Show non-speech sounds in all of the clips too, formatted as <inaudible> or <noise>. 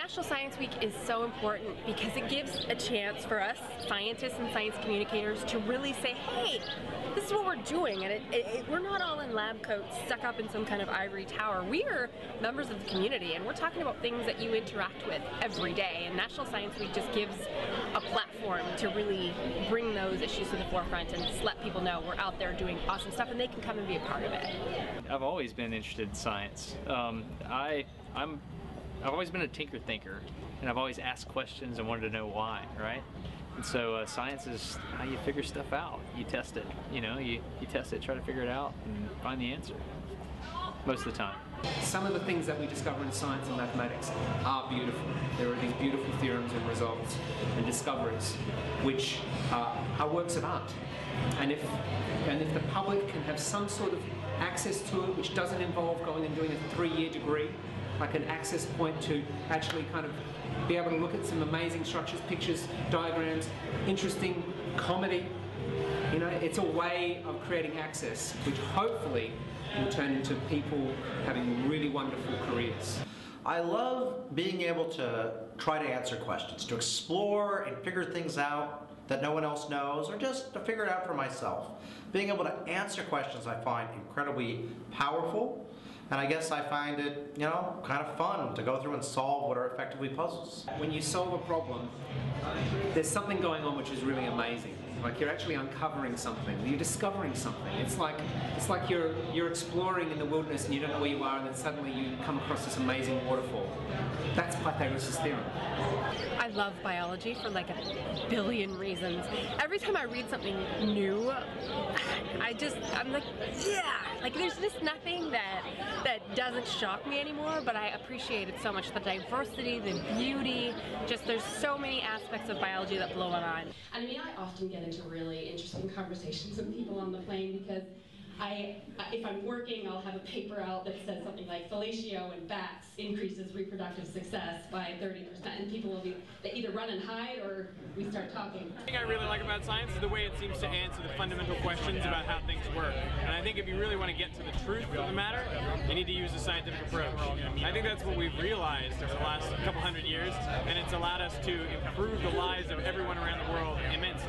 National Science Week is so important because it gives a chance for us, scientists and science communicators, to really say, hey, this is what we're doing, and it, it, it, we're not all in lab coats stuck up in some kind of ivory tower. We are members of the community, and we're talking about things that you interact with every day, and National Science Week just gives a platform to really bring those issues to the forefront and just let people know we're out there doing awesome stuff, and they can come and be a part of it. I've always been interested in science. Um, I, I'm I've always been a tinker thinker and I've always asked questions and wanted to know why, right? And so uh, science is how you figure stuff out. You test it, you know, you, you test it, try to figure it out and find the answer most of the time. Some of the things that we discover in science and mathematics are beautiful. There are these beautiful theorems and results and discoveries which are, are works of art. And if, and if the public can have some sort of access to it which doesn't involve going and doing a three-year degree like an access point to actually kind of be able to look at some amazing structures, pictures, diagrams, interesting comedy. You know, it's a way of creating access, which hopefully will turn into people having really wonderful careers. I love being able to try to answer questions, to explore and figure things out that no one else knows, or just to figure it out for myself. Being able to answer questions I find incredibly powerful and I guess I find it, you know, kind of fun to go through and solve what are effectively puzzles. When you solve a problem, there's something going on which is really amazing. Like you're actually uncovering something, you're discovering something. It's like it's like you're you're exploring in the wilderness and you don't know where you are, and then suddenly you come across this amazing waterfall. That's Pythagoras' theorem. I love biology for like a billion reasons. Every time I read something new, I just I'm like, yeah, like there's just nothing that that doesn't shock me anymore, but I appreciate it so much. The diversity, the beauty, just there's so many aspects of biology that blow my mind. And I mean, I often get into really interesting conversations with people on the plane because I, if I'm working, I'll have a paper out that says something like fellatio in bats increases reproductive success by 30%. And people will be, they either run and hide or we start talking. The thing I really like about science is the way it seems to answer the fundamental questions about how things work. And I think if you really want to get to the truth of the matter, you need to use a scientific approach. I think that's what we've realized over the last couple hundred years, and it's allowed us to improve the lives of everyone around the world immensely.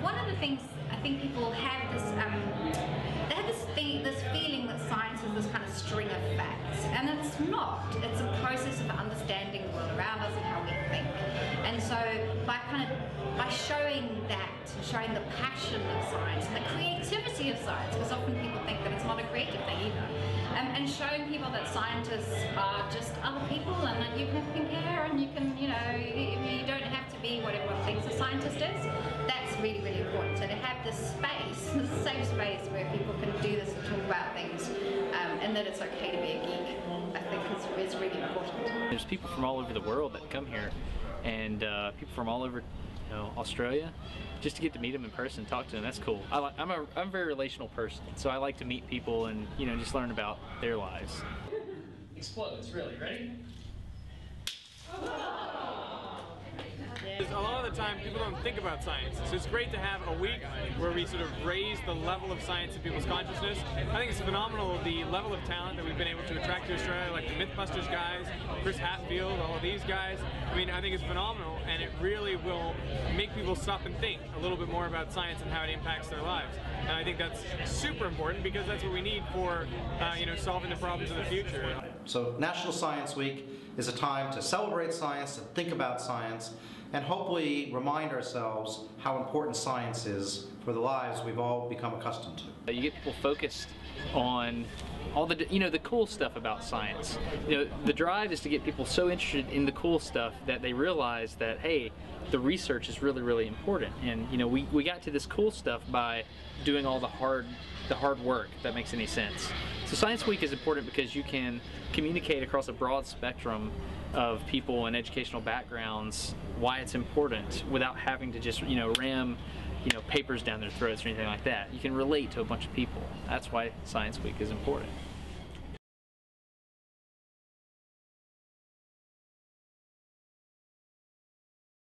One of the things I think people have this um, they have this, this feeling this kind of string of facts, and it's not. It's a process of understanding the world around us and how we think. And so by kind of by showing that, showing the passion of science and the creativity of science, because often people think that it's not a creative thing either, um, and showing people that scientists are just other people and that you can compare and you can, you know, you, don't have to be what everyone thinks a scientist is. That's really, really important. So to have this space, <laughs> this safe space where people can do this about things, um, and that it's okay to be a geek, I think is, is really important. There's people from all over the world that come here, and uh, people from all over you know, Australia, just to get to meet them in person, talk to them, that's cool. I like, I'm, a, I'm a very relational person, so I like to meet people and you know just learn about their lives. Explodes, really, ready? <laughs> A lot of the time, people don't think about science. So it's great to have a week where we sort of raise the level of science in people's consciousness. I think it's phenomenal the level of talent that we've been able to attract to Australia, like the Mythbusters guys, Chris Hadfield, all of these guys. I mean, I think it's phenomenal, and it really will make people stop and think a little bit more about science and how it impacts their lives. And I think that's super important because that's what we need for, uh, you know, solving the problems of the future. So National Science Week is a time to celebrate science, to think about science, and hopefully remind ourselves how important science is for the lives we've all become accustomed to. You get people focused on all the you know the cool stuff about science. You know, the drive is to get people so interested in the cool stuff that they realize that hey, the research is really really important. And you know, we we got to this cool stuff by doing all the hard the hard work. If that makes any sense. So Science Week is important because you can communicate across a broad spectrum of people and educational backgrounds why it's important without having to just you know ram you know papers down their throats or anything like that. You can relate to a bunch of people. That's why Science Week is important.